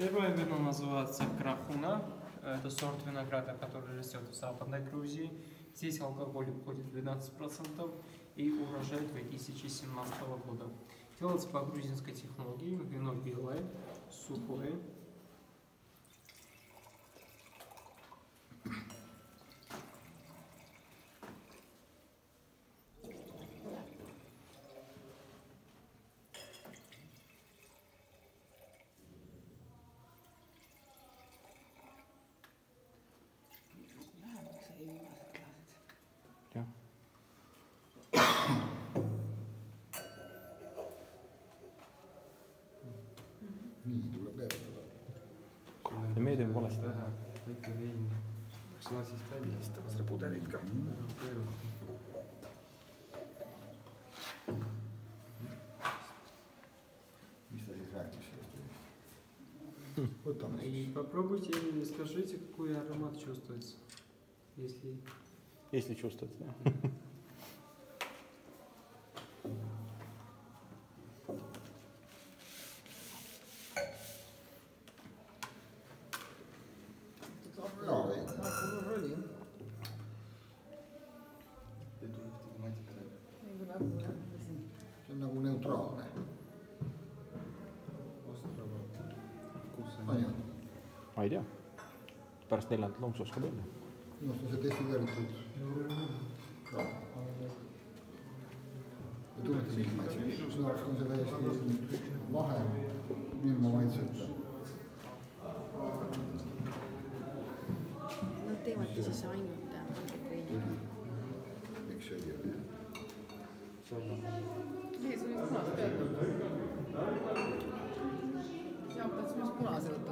Первое вино называется Крахуна. Это сорт винограда, который растет в Западной Грузии. Здесь алкоголь входит 12% и урожай 2017 года. Делается по грузинской технологии. Вино белое, сухое. Nii tuleb leevetada. ja meie teeme valesti. väike vein läks klaasist välja. istame selle pudelit ka. mis ta siis rääkis sellest? võtame И siis. попробуйте и скажите, какой аромат чувствуется. Если Если чувствует, jah. See on nagu neutraalne. see ma ei tea, ma pärast neljandat lonksu oskab öelda. minu arust on see destilleeritud ka. ei tunneta mingit maitset, minu arust on see täiesti siis ainult äh, valget veini. miks see oli? ei, see oli punas peaaegu. jah, tahtsin just punase võtta.